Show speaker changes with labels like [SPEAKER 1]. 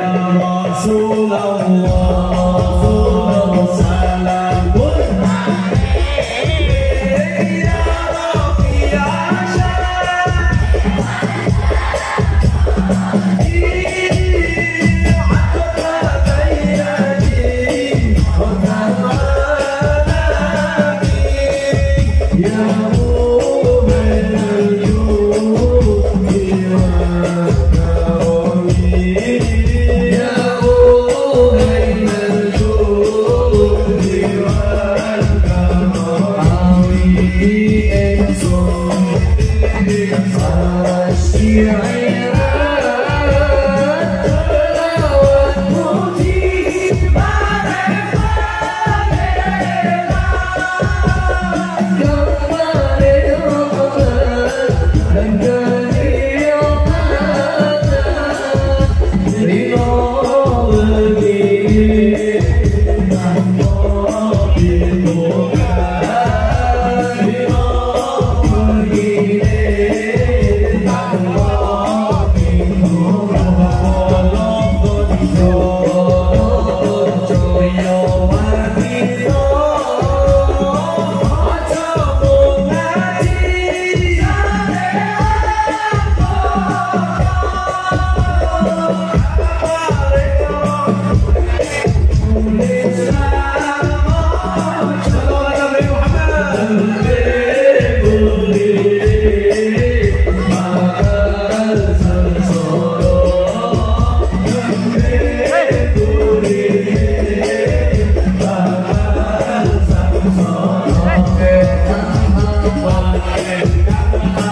[SPEAKER 1] رسول الله What's up?